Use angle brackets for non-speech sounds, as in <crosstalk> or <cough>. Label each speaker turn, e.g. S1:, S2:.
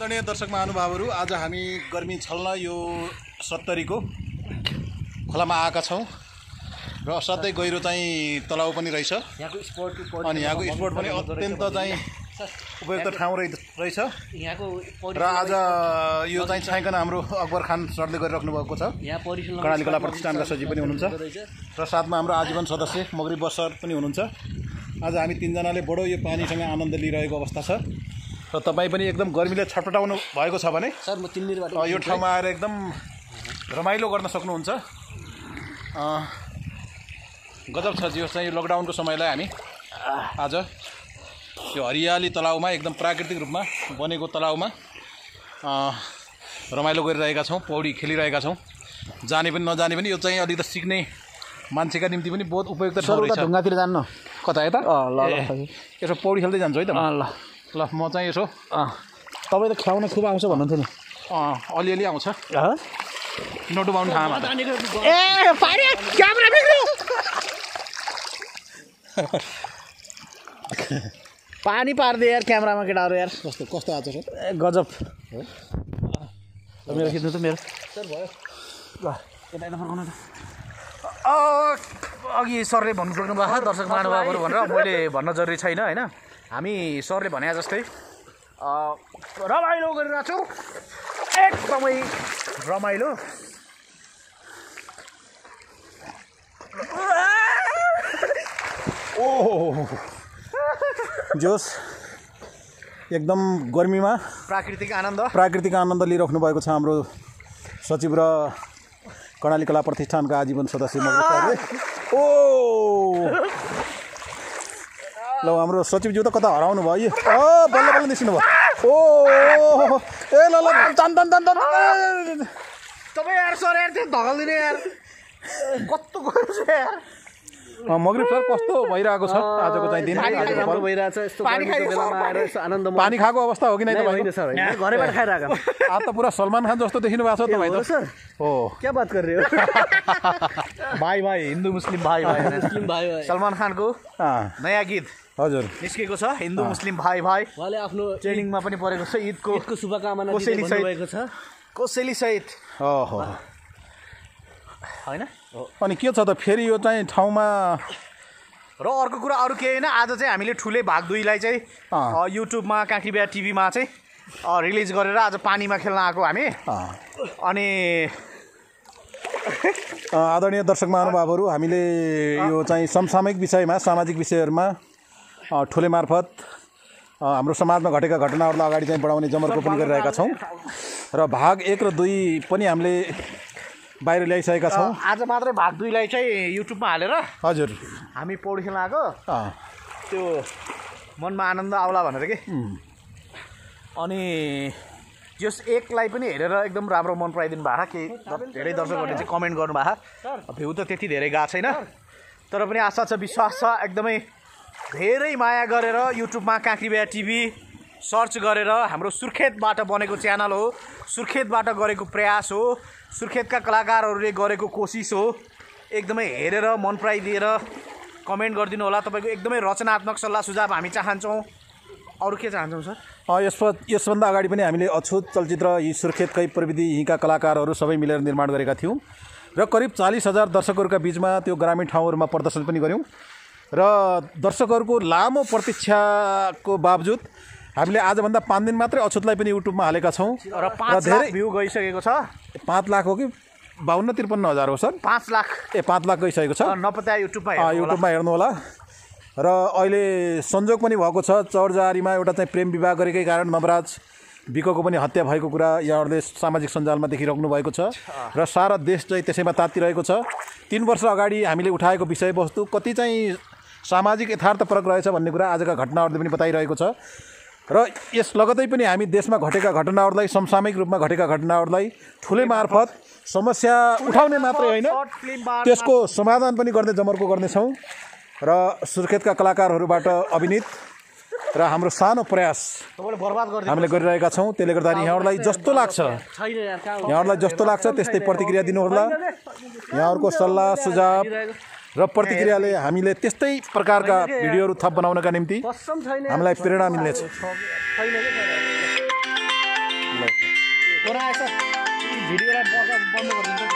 S1: आदरणीय दर्शक महानुभावहरू आज हामी गर्मी छल्न यो सत्तरीको खोलामा आएका छौँ र असाध्यै गहिरो चाहिँ तलाउ पनि रहेछ।
S2: यहाँको स्पोर्ट
S1: अनि यहाँको स्पोर्ट पनि अत्यन्त चाहिँ उपयुक्त ठाउँ रहि रहेछ।
S2: यहाँको
S1: र आज यो चाहिँ छाइकन हाम्रो अकबर खान सरले गरिराख्नु भएको छ।
S2: यहाँ
S1: कर्णाली कला प्रतिष्ठानका सचिव पनि हुनुहुन्छ। र साथमा हाम्रो आजीवन सदस्य मगरी बसर पनि हुनुहुन्छ। आज हामी तिनजनाले बडो यो पानीसँग आनन्द लिइरहेको अवस्था छ। र तपाईँ पनि एकदम गर्मीले छटपटाउनु भएको छ भने
S2: सर म
S1: अ, यो ठाउँमा आएर एकदम रमाइलो गर्न सक्नुहुन्छ। गजब छ जो चाहिँ यो लकडाउनको समयलाई हामी आज यो हरियाली तलाउमा एकदम प्राकृतिक रूपमा बनेको तलाउमा रमाइलो गरिरहेका छौँ पौडी खेलिरहेका छौँ। जाने पनि नजाने पनि यो चाहिँ अलिकति सिक्ने मान्छेका निम्ति पनि बहुत उपयुक्त ठाउँ रहेछ
S2: ढुङ्गातिर जान्नु।
S1: कता यता? यसो पौडी खेल्दै जान्छु है त।
S2: ल।
S1: ल म चाहिँ यसो
S2: तपाईँ त ख्याउन खुब आउँछ भन्नुहुन्थ्यो नि।
S1: अँ, अलिअलि आउँछ। नडुबाउनु ठाउँमा
S2: पानी पारिदियो यार क्यामेरामा केटाहरू यार।
S1: कस्तो कस्तो आएको छ
S2: ए गजब। ल, मेरो खिच्नु त मेरो। ल फर्काउनु त।
S3: अ, अघि सरले भन्नु भएको छ दर्शक महानुभावहरू भनेर मैले भन्न जरुरी छैन होइन? हामी सरले भने जस्तै रमाइलो गरिरहेको छौँ एकदमै रमाइलो।
S1: ओहो। जोस् एकदम गर्मीमा
S3: प्राकृतिक आनन्द।
S1: प्राकृतिक आनन्द लिइराख्नु भएको छ हाम्रो सचिव र कर्णाली कला प्रतिष्ठानका आजीवन सदस्य <laughs> ओ ल हाम्रो सचिवज्यू त कता हराउनु भयो? यो ओ बल्ल बल्ल निस्किनु भयो। ओ ए ल ल तन तन तन तन
S3: तपाईँ यार सर यार त्यो धगलिदिने यार। कस्तो यार?
S1: मगरिब सर कस्तो भइरहेको छ आजको चाहिँ दिन।
S2: भइरहेछ यस्तो आनन्द
S1: पानी खाएको अवस्था हो कि नै
S2: होइन सर घरैबाट खाइरहेको <laughs>
S1: आज त पुरा सलमान खान जस्तो देखिनु भएको छ तपाईँ
S2: हो
S1: त।
S2: सर?
S1: हो।
S2: क्या बात कर रहे हो? <laughs>
S3: भाइ भाइ हिन्दू मुस्लिम भाइ भाइ।
S2: मुस्लिम भाइ
S3: सलमान खानको नयाँ गीत।
S1: हजुर।
S3: निस्केको छ हिन्दू मुस्लिम भाइ भाइ।
S2: उहाँले आफ्नो
S3: ट्रेनिङमा पनि परेको छ ईदको
S2: ईदको शुभकामना
S3: कोसेली।
S2: भन्नुभएको छ।
S3: कोसेली सहित।
S1: ओहो।
S3: होइन?
S1: अनि के छ त फेरि यो चाहिँ ठाउँमा
S3: र अर्को कुरा अरू केही होइन आज चाहिँ हामीले ठुले भाग दुईलाई चाहिँ युट्युबमा काँक्री बिहा टिभीमा चाहिँ रिलिज गरेर आज पानीमा खेल्न आएको हामी। अनि
S1: आदरणीय दर्शक महानुभावहरू हामीले यो चाहिँ समसामयिक विषयमा सामाजिक विषयहरूमा ठुले मार्फत हाम्रो समाजमा घटेका घटनाहरूलाई अगाडि चाहिँ बढाउने जमर्को पनि गरिरहेका छौँ। र भाग एक र दुई पनि हामीले बाहिर ल्याइसकेका छौँ।
S3: आज मात्रै भाग दुईलाई चाहिँ युट्युबमा हालेर
S1: हजुर।
S3: हामी पौडी खेल्न आएको। त्यो मनमा आनन्द आउला भनेर कि? अनि यस एकलाई पनि हेरेर एकदम राम्रो मन पराइदिनु भएको केही धेरै दर्शकहरूले चाहिँ कमेन्ट गर्नुभएको भ्यू त त्यति धेरै गएको छैन। तर पनि आशा छ विश्वास छ एकदमै धेरै माया गरेर युट्युबमा काँक्री बिहा टिभी सर्च गरेर हाम्रो सुर्खेतबाट बनेको च्यानल हो। सुर्खेतबाट गरेको प्रयास हो। सुर्खेतका कलाकारहरूले गरेको कोसिस हो। एकदमै हेरेर मन पराइदिएर कमेन्ट गरिदिनु होला। तपाईँको एकदमै रचनात्मक सल्लाह सुझाव हामी चाहन्छौँ। अरू के चाहन्छौँ सर?
S1: यस यसभन्दा अगाडि पनि हामीले अछुत चलचित्र यी सुर्खेतकै प्रविधि यहीँका कलाकारहरू सबै मिलेर निर्माण गरेका थियौँ। र करिब चालिस हजार दर्शकहरूका बिचमा त्यो ग्रामीण ठाउँहरूमा प्रदर्शन पनि गऱ्यौँ। र दर्शकहरूको लामो प्रतीक्षाको बावजुद हामीले आजभन्दा पाँच दिन मात्रै अछुतलाई पनि युट्युबमा हालेका छौँ।
S3: र लाख भ्यू गइसकेको छ।
S1: पाँच लाख हो कि? बाहन्न त्रिपन्न हजार हो सर।
S3: पाँच लाख।
S1: ए पाँच लाख गइसकेको छ।
S3: नपत्या युट्युबमा।
S1: युट्युबमा हेर्नु होला। र अहिले संजोग पनि भएको छ। चौरजारीमा एउटा चाहिँ प्रेम विवाह गरेकै कारण नवराज विकको पनि हत्या भएको कुरा यहाँहरूले सामाजिक सञ्जालमा देखिराख्नु भएको छ। र सारा देश चाहिँ त्यसैमा तातिरहेको छ। तिन वर्ष अगाडि हामीले उठाएको विषयवस्तु कति चाहिँ सामाजिक यथार्थपरक रहेछ भन्ने कुरा आजका घटनाहरूले पनि बताइरहेको छ। र यस लगतै पनि हामी देशमा घटेका घटनाहरूलाई समसामयिक रूपमा घटेका घटनाहरूलाई ठुलै मार्फत समस्या उठाउने मात्रै होइन त्यसको समाधान पनि गर्ने जमर्को गर्नेछौँ। र सुर्खेतका कलाकारहरूबाट अभिनीत र हाम्रो सानो प्रयास हामीले गरिरहेका छौँ। त्यसले गर्दाखेरि यहाँहरूलाई जस्तो लाग्छ? यहाँहरूलाई जस्तो लाग्छ त्यस्तै प्रतिक्रिया दिनुहोला। यहाँहरूको सल्लाह सुझाव र प्रतिक्रियाले हामीले त्यस्तै प्रकारका भिडियोहरू थप बनाउनका निम्ति। हामीलाई प्रेरणा मिल्नेछ।
S3: भिडियोलाई बन्द बन्द गरिदिन्छ